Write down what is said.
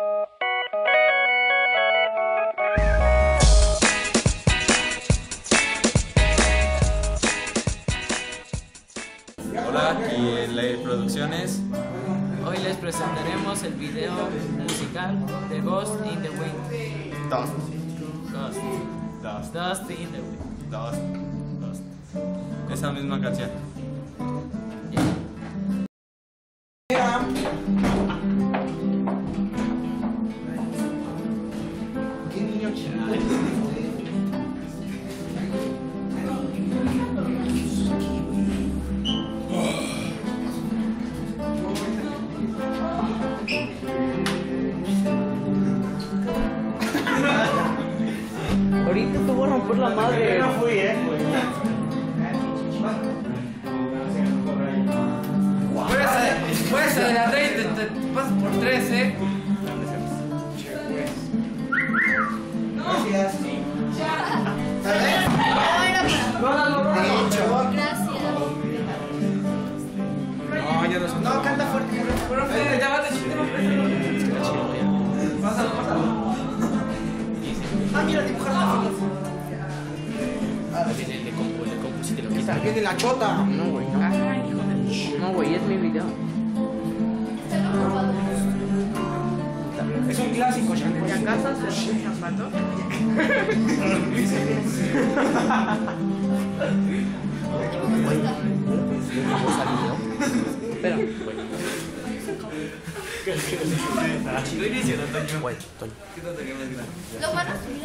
Hola, aquí en Lair Producciones. Hoy les presentaremos el video musical de Ghost in the Wind. Dust. Ghost. Dust. Dust in the Wind. Dust. Dust. Esa misma canción. Ahorita te voy a romper la madre. No fui, eh. Fuerza, de la rey, te, te pasas por tres, eh. Ah, mira, dibujar la Viene la chota. No, güey, no. No, güey, es mi video. Es un clásico, Chanel. ¿Y acaso se un zapato? Espera. Lo van a subir.